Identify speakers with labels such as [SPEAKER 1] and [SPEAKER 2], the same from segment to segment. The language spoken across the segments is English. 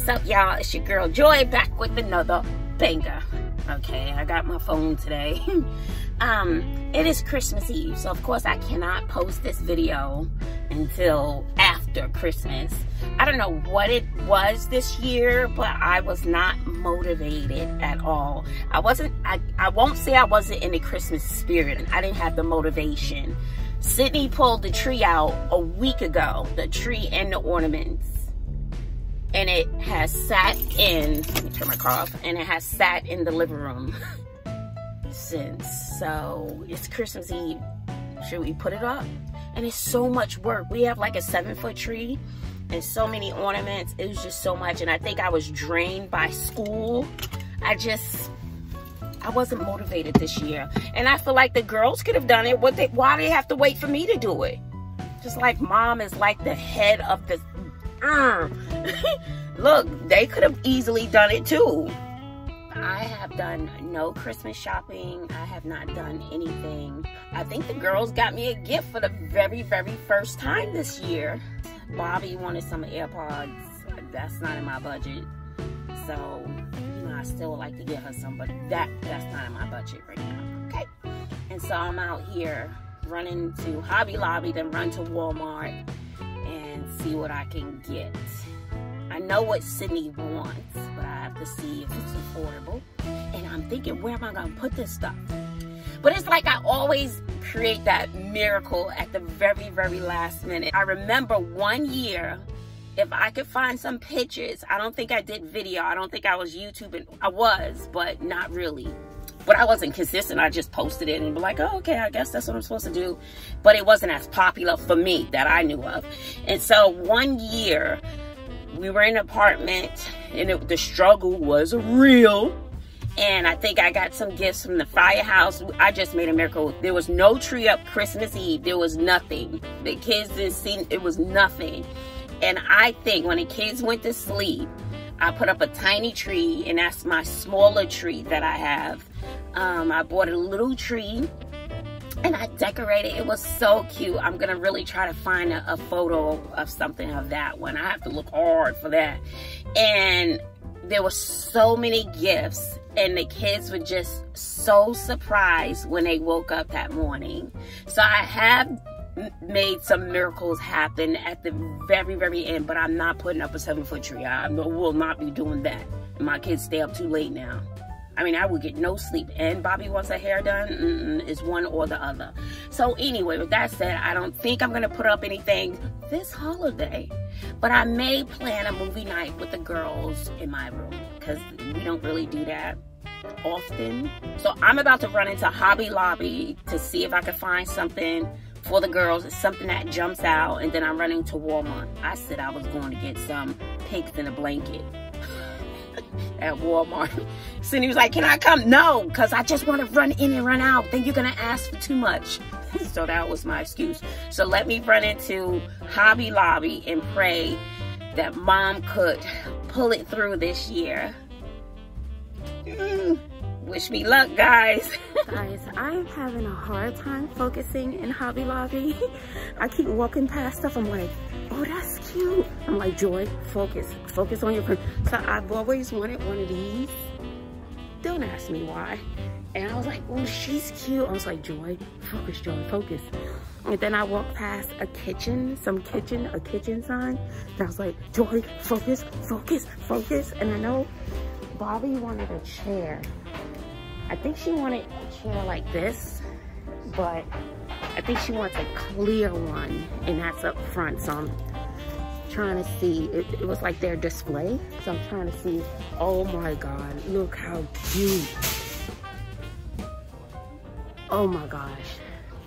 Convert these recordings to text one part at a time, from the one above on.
[SPEAKER 1] what's up, y'all? It's your girl Joy back with another banger. Okay, I got my phone today. um, it is Christmas Eve, so of course I cannot post this video until after Christmas. I don't know what it was this year, but I was not motivated at all. I wasn't, I, I won't say I wasn't in the Christmas spirit. And I didn't have the motivation. Sydni pulled the tree out a week ago, the tree and the ornaments and it has sat in, let me turn my car off, and it has sat in the living room since. So it's Christmas Eve. Should we put it up? And it's so much work. We have like a seven foot tree and so many ornaments. It was just so much. And I think I was drained by school. I just, I wasn't motivated this year. And I feel like the girls could have done it. What they, why do they have to wait for me to do it? Just like mom is like the head of the. Mm. Look, they could have easily done it too. I have done no Christmas shopping. I have not done anything. I think the girls got me a gift for the very, very first time this year. Bobbi wanted some AirPods. That's not in my budget. So, you know, I still would like to get her some, but that that's not in my budget right now. Okay. And so I'm out here running to Hobby Lobby, then run to Walmart see what I can get. I know what Sydni wants, but I have to see if it's affordable. And I'm thinking, where am I gonna put this stuff? But it's like I always create that miracle at the very, very last minute. I remember one year, if I could find some pictures, I don't think I did video. I don't think I was YouTubing. I was, but not really but I wasn't consistent. I just posted it and be like, oh, okay, I guess that's what I'm supposed to do. But it wasn't as popular for me that I knew of. And so one year, we were in an apartment and it, the struggle was real. And I think I got some gifts from the firehouse. I just made a miracle. There was no tree up Christmas Eve. There was nothing. The kids didn't see, it was nothing. And I think when the kids went to sleep, I put up a tiny tree and that's my smaller tree that I have. Um, I bought a little tree and I decorated. It was so cute. I'm gonna really try to find a, a, photo of something of that one. I have to look hard for that. And there were so many gifts and the kids were just so surprised when they woke up that morning. So I have made some miracles happen at the very, very end, but I'm not putting up a seven foot tree. I will not be doing that. My kids stay up too late now. I mean, I would get no sleep. And Bobbi wants her hair done. Mm -mm, it's one or the other. So anyway, with that said, I don't think I'm going to put up anything this holiday. But I may plan a movie night with the girls in my room. Because we don't really do that often. So I'm about to run into Hobby Lobby to see if I can find something for the girls. It's something that jumps out. And then I'm running to Walmart. I said I was going to get some pigs in a blanket at Walmart. Sydni was like, can I come? No, because I just want to run in and run out. Then you're going to ask for too much. so that was my excuse. So let me run into Hobby Lobby and pray that mom could pull it through this year. Mm. Wish me luck, guys.
[SPEAKER 2] guys, I'm having a hard time focusing in Hobby Lobby. I keep walking past stuff. I'm like, oh, that's cute. I'm like, Joy, focus. Focus on your print. So I've always wanted one of these. Don't ask me why. And I was like, oh, she's cute. I was like, Joy, focus, Joy, focus. And then I walked past a kitchen, some kitchen, a kitchen sign. And I was like, Joy, focus, focus, focus. And I know Bobbi wanted a chair. I think she wanted a chair like this, but I think she wants a clear one, and that's up front. So I'm trying to see. It, it was like their display, so I'm trying to see. Oh my God, look how cute. Oh my gosh,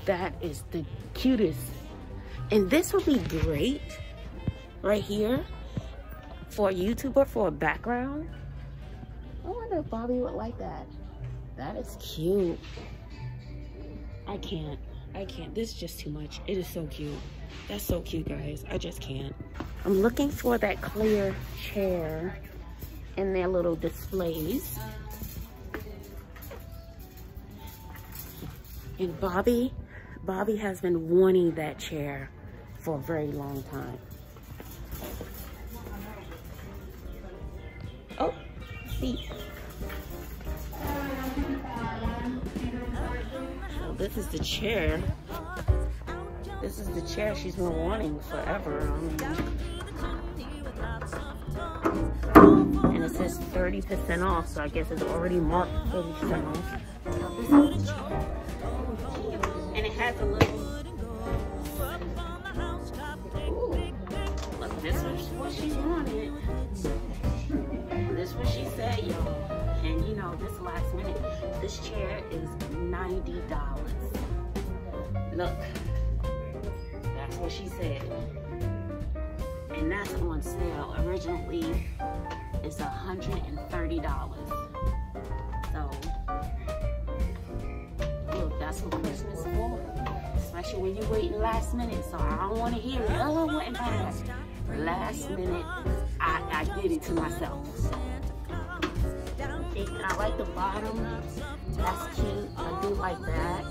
[SPEAKER 2] that is the cutest. And this would be great right here for a YouTuber for a background. I wonder if Bobbi would like that. That is cute. I can't. I can't. This is just too much. It is so cute. That's so cute, guys. I just can't. I'm looking for that clear chair in their little displays. And Bobbi, Bobbi has been wanting that chair for a very long time.
[SPEAKER 1] Oh, seat. So oh, this is the chair. This is the chair she's been wanting forever. I mean, says 30% off, so I guess it's already marked 30% off. And it has a little Look, this is what she wanted. This is what she said, y'all. And you know, this last minute, this chair is $90. Look, that's what she said. And that's on sale. Originally, it's $130. So, look, that's what Christmas is for. Especially when you're waiting last minute. So I don't want to hear it. Oh, I went back. Last minute, I, I did it to myself. I like the bottom. That's cute. I do like that.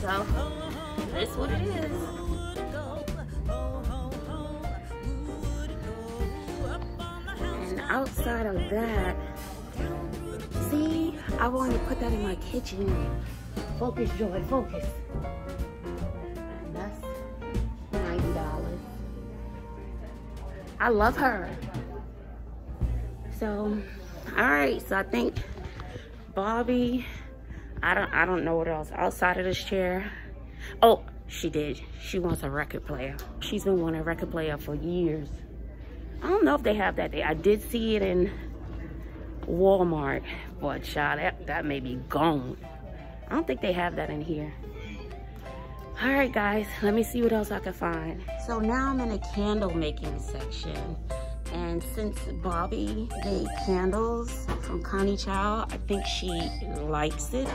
[SPEAKER 1] So, that's what it is. Outside of that, see, I wanted to put that in my kitchen. Focus, Joy, focus. That's $90. I love her. So, all right, so I think Bobbi, I don't, I don't know what else outside of this chair. Oh, she did. She wants a record player. She's been wanting a record player for years. I don't know if they have that there. I did see it in Walmart, but child, that, that may be gone. I don't think they have that in here. All right, guys, let me see what else I can find. So now I'm in a candle making section. And since Bobbi made candles from Connie Chow, I think she likes it.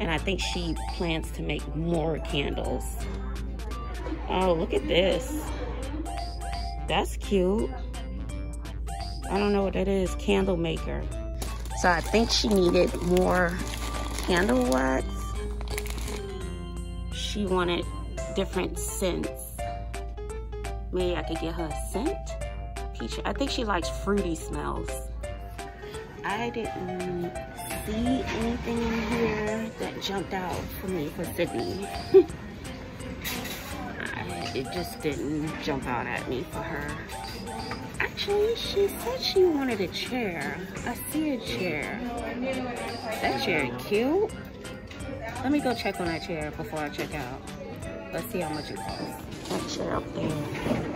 [SPEAKER 1] And I think she plans to make more candles. Oh, look at this. That's cute. I don't know what that is, candle maker. So I think she needed more candle wax. She wanted different scents. Maybe I could get her a scent. Peach, I think she likes fruity smells. I didn't see anything in here that jumped out for me for Sydni. it just didn't jump out at me for her. Actually, she said she wanted a chair. I see a chair. That chair cute. Let me go check on that chair before I check out. Let's see how much it costs. That chair up there.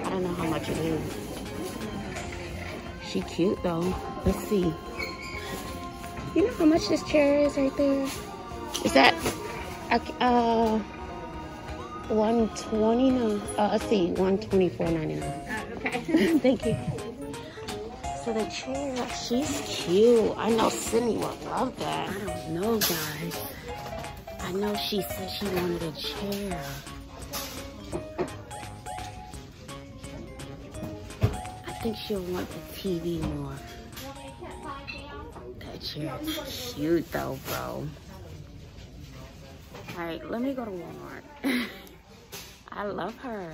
[SPEAKER 1] I don't know how much it is. She cute though. Let's see. You know how much this chair is right there? Is that uh 120 no uh let's see 124.99 uh, okay. Thank you. So the chair she's cute. I know Sydni would love that. I don't know guys. I know she said she wanted a chair. I think she'll want the tv more. That chair is cute though bro. All right let me go to walmart I love her.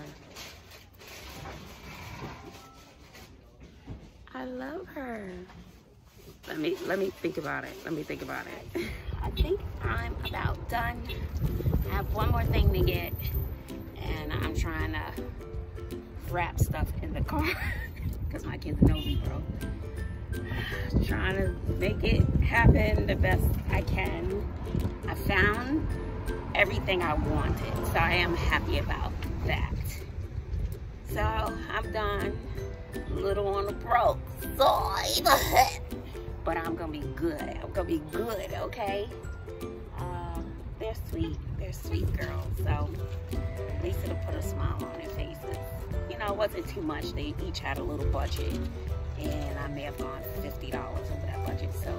[SPEAKER 1] I love her. Let me let me think about it. Let me think about it. I think I'm about done. I have one more thing to get and I'm trying to wrap stuff in the car because my kids know me, bro. Trying to make it happen the best I can. I found everything I wanted. So I am happy about that. So I'm done. A little on the broke side. But I'm gonna be good. I'm gonna be good, okay? Um, they're sweet. They're sweet girls. So at least it'll put a smile on their faces. You know, it wasn't too much. They each had a little budget. And I may have gone $50 over that budget. So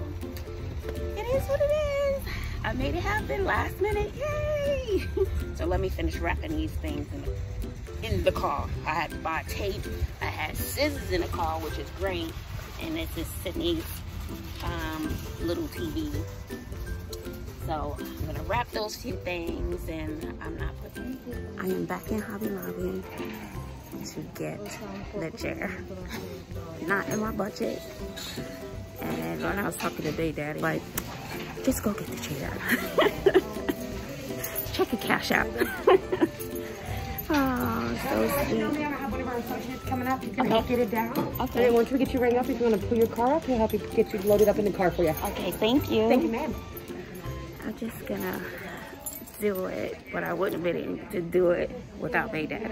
[SPEAKER 1] it is what it is. I made it happen last minute, yay! so let me finish wrapping these things in the, in the car. I had to buy tape. I had scissors in the car, which is great. And this is Sydni's um, little TV. So I'm gonna wrap those few things and I'm not putting I am back in Hobby Lobby to get the chair. Not in my budget. And when I was talking to Big Daddy, like, just go get the chair. Check your cash out. oh, ah, so sweet.
[SPEAKER 3] We have one of our associates coming up. You can
[SPEAKER 1] Okay.
[SPEAKER 3] help get it down.
[SPEAKER 1] Okay.
[SPEAKER 3] And once we get you rang up, if you want to pull your car up, he'll help you get you loaded up in the car for you.
[SPEAKER 1] Okay, thank you.
[SPEAKER 3] Thank you, ma'am.
[SPEAKER 1] I'm just gonna do it, but I wouldn't have been able to do it without Big Daddy.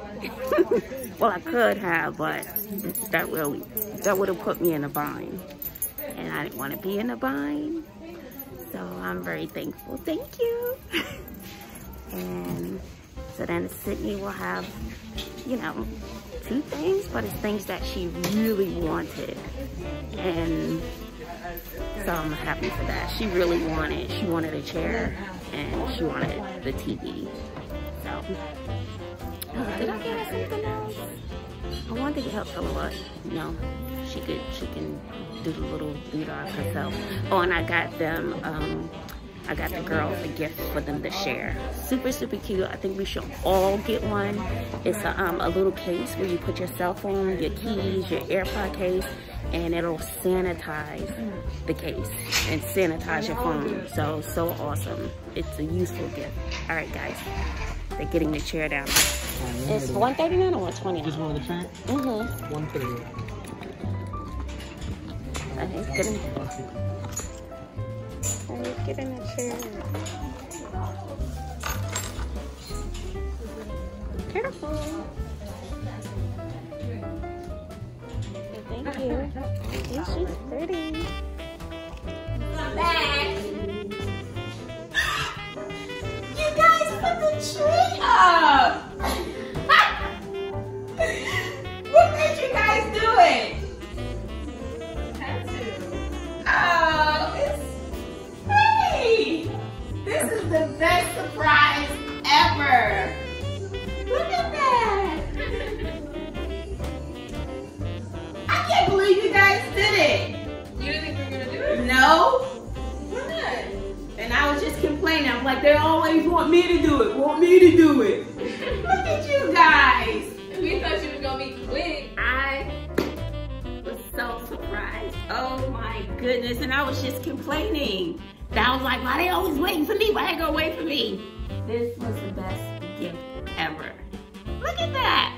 [SPEAKER 1] well, I could have, but that really that would have put me in a bind, and I didn't want to be in a bind. So I'm very thankful. Thank you. and so then Sydni will have, you know, two things, but it's things that she really wanted, and so I'm happy for that. She really wanted, she wanted a chair and she wanted the TV. So, oh, did I get her something else? I wanted to get her silhouette. No, she could, she can do the little beat off herself. Oh, and I got them, um, I got the girls a gift for them to share. Super, super cute. I think we should all get one. It's a, um, a little case where you put your cell phone, your keys, your AirPod case, and it'll sanitize the case and sanitize your phone. So, so awesome. It's a useful gift. All right, guys. They're getting the chair down. It's 139 or 120?
[SPEAKER 4] Just one of the track?
[SPEAKER 1] Mm-hmm.
[SPEAKER 4] One thirty.
[SPEAKER 1] Okay, get in. All right, get in the chair. Careful. Thank you. She's pretty. Come back.
[SPEAKER 5] you guys put the tree up! They always want me to do it, want me to do it. Look at you guys.
[SPEAKER 6] We thought you was gonna be quick.
[SPEAKER 5] I was so surprised. Oh my goodness. And I was just complaining. That I was like, why they always waiting for me? Why they gonna wait for me? This was the best gift ever. Look at that.